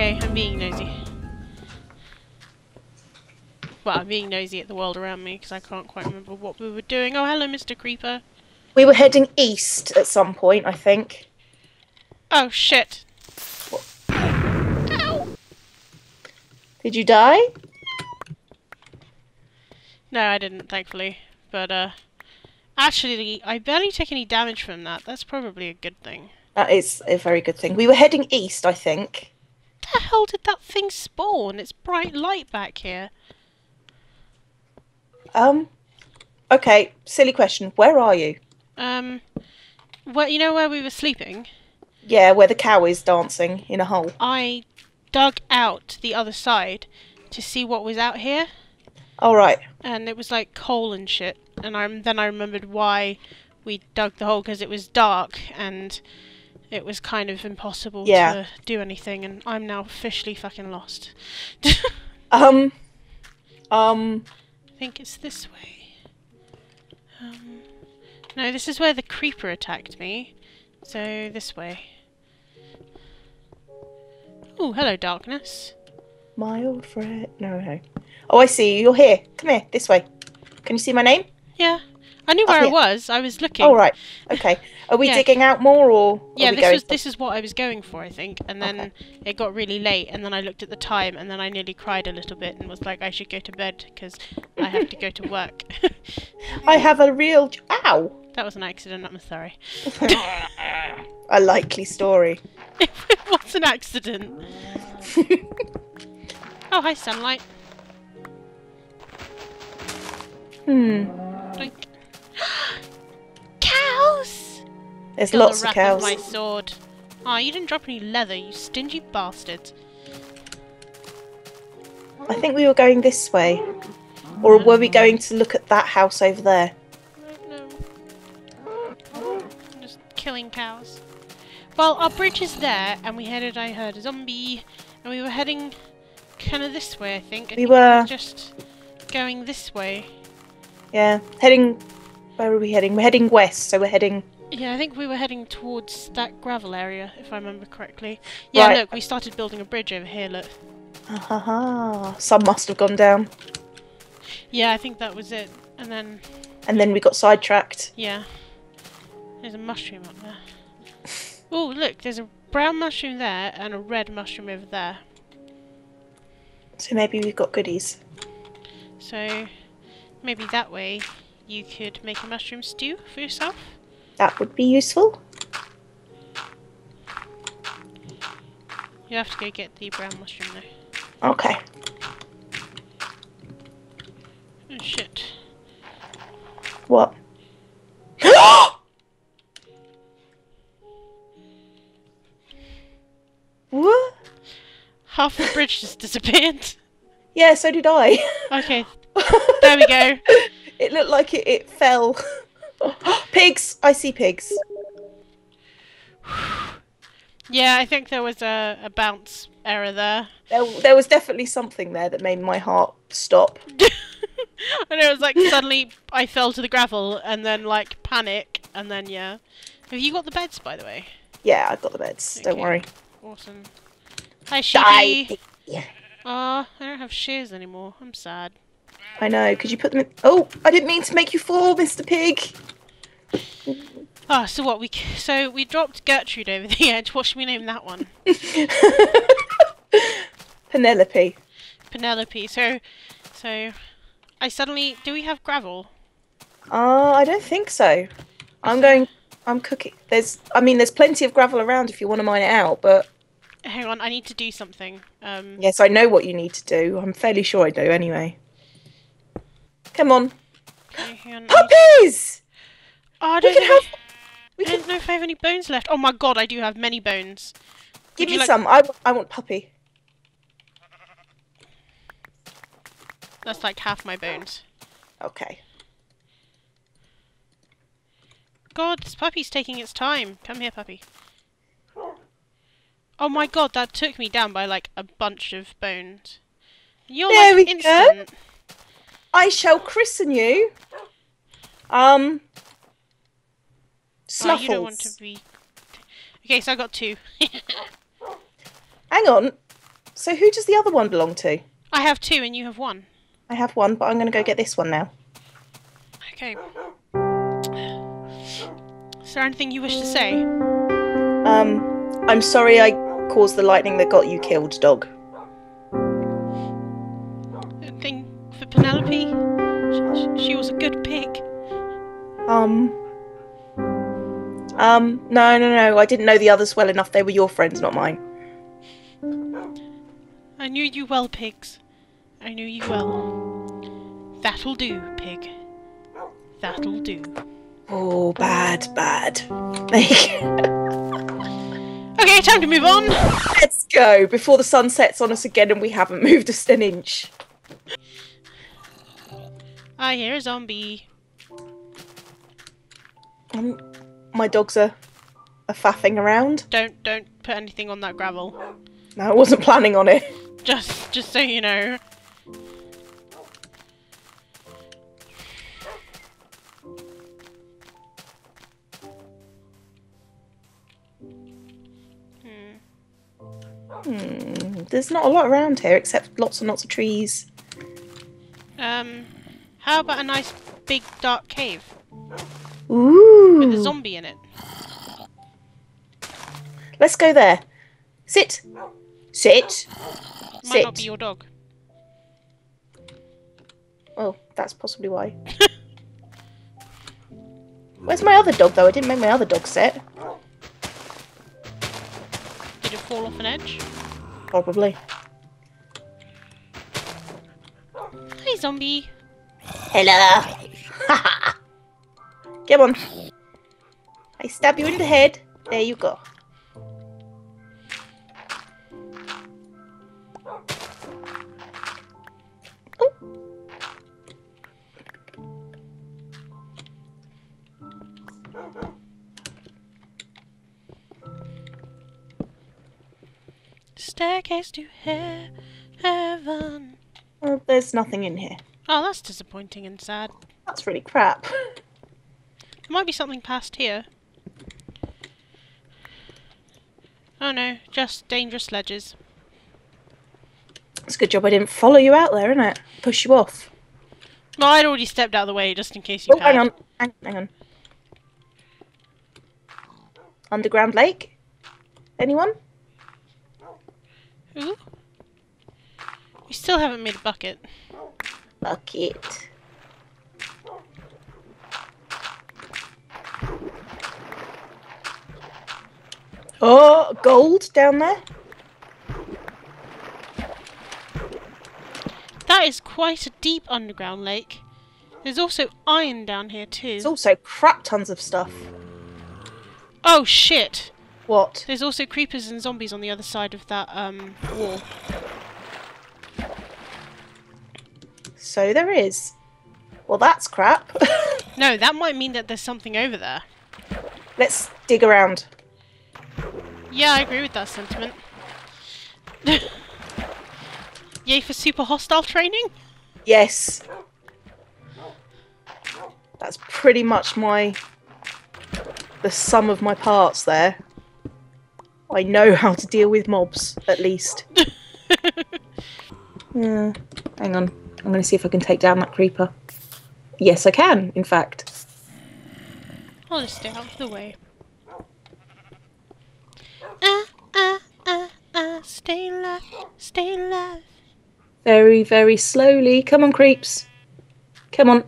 Okay, I'm being nosy. Well, I'm being nosy at the world around me because I can't quite remember what we were doing. Oh, hello, Mr. Creeper. We were heading east at some point, I think. Oh, shit. Ow! Did you die? No, I didn't, thankfully. But, uh, actually, I barely took any damage from that. That's probably a good thing. That is a very good thing. We were heading east, I think. The hell did that thing spawn? It's bright light back here. Um. Okay, silly question. Where are you? Um, well, you know where we were sleeping? Yeah, where the cow is dancing in a hole. I dug out the other side to see what was out here, All right. and it was like coal and shit. And I then I remembered why we dug the hole because it was dark and it was kind of impossible Yeah. to do anything. And I'm now officially fucking lost. Um. Um. I think it's this way. Um, no, this is where the creeper attacked me. So this way. Oh, hello, darkness. My old friend. No, no. Oh, I see you. You're here. Come here. This way. Can you see my name? Yeah, I knew Oh, where I yeah. was. I was looking. All right. Okay. Are we Yeah. digging out more, or Yeah, this was this is what I was going for, I think. And then Okay. it got really late, and then I looked at the time, and then I nearly cried a little bit, and was like, I should go to bed because I have to go to work. I have a real. Ow! that was an accident. I'm sorry. a likely story. it was an accident. Oh, hi, sunlight. Hmm. There's Kill lots the of cows. my sword. Aw, you didn't drop any leather, you stingy bastard. I think we were going this way, or were we going to look at that house over there? No. I'm just killing cows. Well, our bridge is there, and we headed, I heard a zombie, and we were heading kind of this way, I think. I We think were. just going this way. Yeah, heading. Where are we heading? We're heading west, so we're heading. Yeah, I think we were heading towards that gravel area, if I remember correctly. Yeah, Right. look, we started building a bridge over here, look. Ha ha ha! Some must have gone down, Yeah, I think that was it. And then, and then we got sidetracked. yeah. There's a mushroom up there. Oh, look, there's a brown mushroom there and a red mushroom over there. So maybe we've got goodies. So, maybe that way you could make a mushroom stew for yourself. That would be useful. You have to go get the brown mushroom though. Okay. Oh shit. What? what? Half the bridge just disappeared. Yeah, so did I. Okay, there we go. It looked like it, it fell. pigs! I see pigs. Yeah, I think there was a, a bounce error there. There, there was definitely something there that made my heart stop. and it was like suddenly I fell to the gravel and then like panic and then yeah. Have you got the beds by the way? Yeah, I've got the beds. Don't worry. Awesome. Hi sheepy. Aw, I don't have shears anymore. I'm sad. I know. Could you put them in? Oh, I didn't mean to make you fall, Mr. Pig. Ah, so what we so we dropped Gertrude over the edge. What should we name that one? Penelope. Penelope. So, so I suddenly do we have gravel? Uh, I don't think so. I'm going. I'm cooking. There's. I mean, there's plenty of gravel around if you want to mine it out. But Hang on, I need to do something. Um, yes, I know what you need to do. I'm fairly sure I do anyway. Come on, okay, on. Puppies. oh, I We don't, can have. We I don't know if I have any bones left. Oh my god, I do have many bones. give me like- some. I want puppy. That's like half my bones. Okay. God, this puppy's taking its time. Come here, puppy. Oh my god, that took me down by like a bunch of bones. You're There like we go. instant. I shall christen you. Um. Oh, you don't want to be. Okay, so I got two. Hang on. So who does the other one belong to? I have two and you have one. I have one, but I'm going to go get this one now. Okay. Is there anything you wish to say? Um, I'm sorry I caused the lightning that got you killed, dog. Anything for Penelope? She, she was a good pig. Um. Um, no, no, no. I didn't know the others well enough. They were your friends, not mine. I knew you well, pigs. I knew you well. That'll do, pig. That'll do. Oh, bad, bad. Okay, time to move on. Let's go before the sun sets on us again and we haven't moved just an inch. I hear a zombie. Um, my dogs are, are faffing around. Don't don't put anything on that gravel. No, I wasn't planning on it. Just just so you know. Hmm. There's not a lot around here except lots and lots of trees. Um, how about a nice big dark cave Ooh. With a hmm. zombie in it? Let's go there. Sit. Sit. Might not Sit. be your dog. Oh, that's possibly why. Where's my other dog though? I didn't make my other dog sit. Did it fall off an edge? Probably. Hey, zombie. Hello. Come on. I stab you in the head. There you go. Oh. Staircase to he- heaven. Well, there's nothing in here. Oh, that's disappointing and sad. That's really crap. There might be something past here. Oh no, just dangerous ledges. It's a good job I didn't follow you out there, isn't it? Push you off. Well, I'd already stepped out of the way just in case you Oh, hang on. Hang, hang on. Underground lake? Anyone? Ooh. We still haven't made a bucket. Bucket. Oh, gold down there. That is quite a deep underground lake. There's also iron down here too. There's also crap tons of stuff. Oh shit! What? There's also creepers and zombies on the other side of that um wall. So there is. Well, that's crap. No, that might mean that there's something over there. Let's dig around. Yeah, I agree with that sentiment. Yay for super hostile training? Yes. That's pretty much my the sum of my parts there. I know how to deal with mobs, at least. Yeah. Hang on. I'm going to see if I can take down that creeper. Yes, I can, in fact. I'll just stay out of the way. Ah, ah, ah, ah, stay alive, stay alive. Very, very slowly. Come on, creeps. Come on.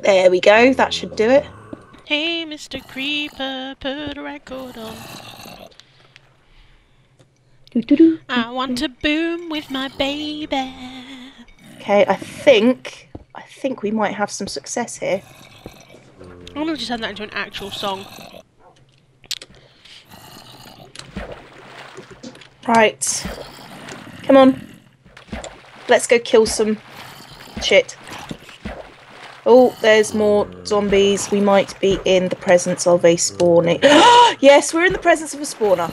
There we go. That should do it. Hey, Mr. Creeper, put a record on. Doo-doo-doo. I want to boom with my baby. Okay, I think I think we might have some success here. I'm gonna just turn that into an actual song. Right. Come on. Let's go kill some shit. Oh, there's more zombies. We might be in the presence of a spawning. yes, we're in the presence of a spawner.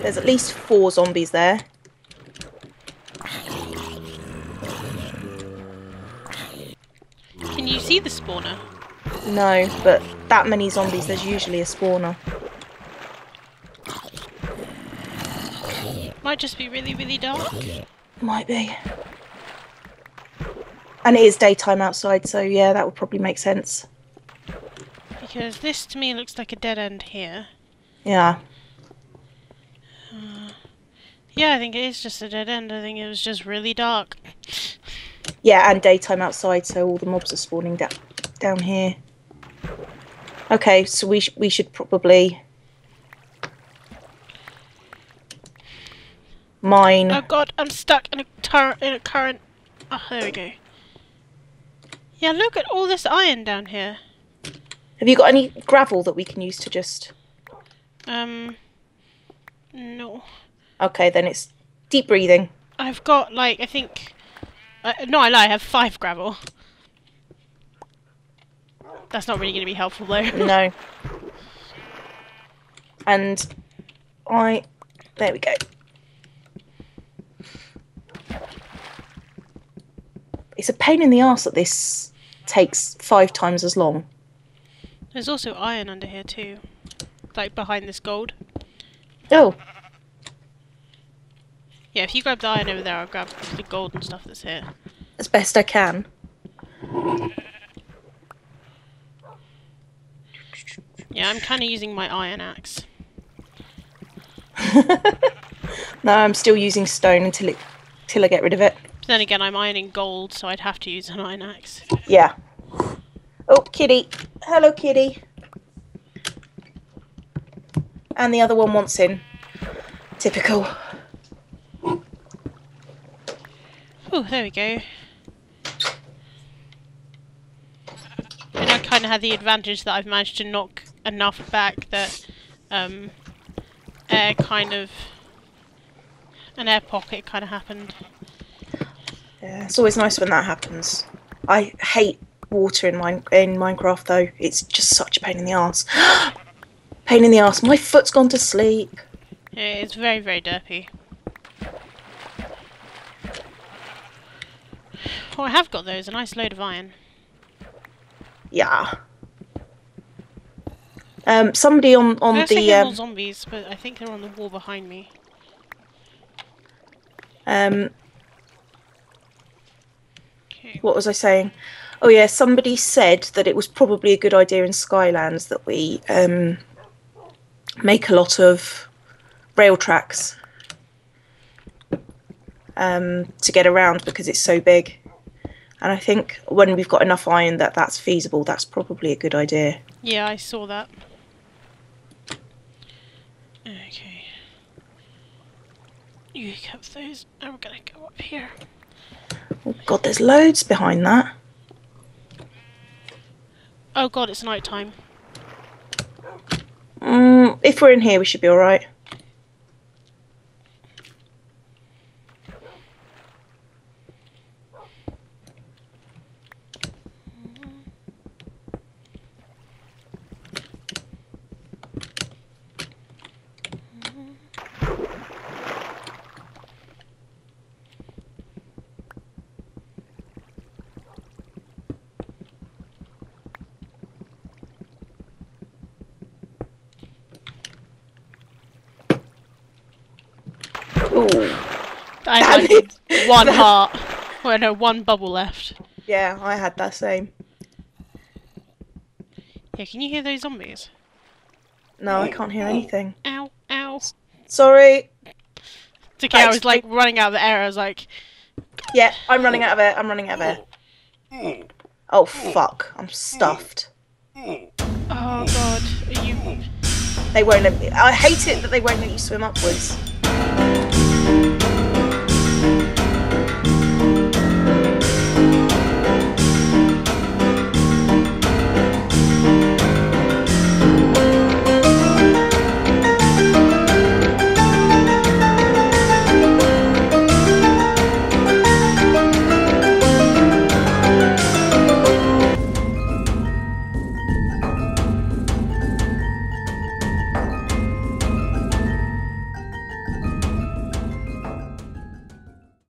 There's at least four zombies there. Can you see the spawner? No, but that many zombies, there's usually a spawner. Might just be really, really dark. Might be. And it is daytime outside, so yeah, that would probably make sense. Because this to me looks like a dead end here. Yeah. Uh, yeah, I think it is just a dead end. I think it was just really dark. Yeah, and daytime outside, so all the mobs are spawning da- down here. Okay, so we sh- we should probably mine. Oh god, I'm stuck in a in a current. Oh, there we go. Yeah, look at all this iron down here. Have you got any gravel that we can use to just? Um, no. Okay, then it's deep breathing. I've got like I think. Uh, no, I lie. I have five gravel. That's not really going to be helpful though. No. And I. There we go. It's a pain in the ass that this takes five times as long. There's also iron under here too, like behind this gold. Oh, Yeah, if you grab the iron over there, I'll grab the gold and stuff that's here. as best I can. Yeah, I'm kind of using my iron axe. No, I'm still using stone until it, till I get rid of it. But then again, I'm ironing gold, so I'd have to use an iron axe. Yeah. Oh, kitty. Hello, kitty. And the other one wants in. Typical. Oh, there we go. And I kind of had the advantage that I've managed to knock enough back that um, air kind of an air pocket kind of happened. Yeah, it's always nice when that happens. I hate water in mine in Minecraft though. It's just such a pain in the ass. pain in the ass. My foot's gone to sleep. Yeah, it's very very derpy. Oh, I have got those. A nice load of iron. Yeah. Um, somebody on on I the um, zombies, but I think they're on the wall behind me. um. What was I saying? Oh yeah, somebody said that it was probably a good idea in Skylands that we um, make a lot of rail tracks um, to get around because it's so big. And I think when we've got enough iron that that's feasible, that's probably a good idea. Yeah, I saw that. Okay. You kept those. We're gonna go up here. God, there's loads behind that. Oh god, it's night time. Mm, if we're in here, we should be all I had like one heart. Well, no, one bubble left. Yeah, I had that same. Yeah, can you hear those zombies? No, I can't hear anything. Ow, ow. Sorry. It's okay, I was like running out of the air. I was like, Yeah, I'm running out of air. I'm running out of air. Oh fuck! I'm stuffed. oh god, are you. They won't let me. I hate it that they won't let you swim upwards.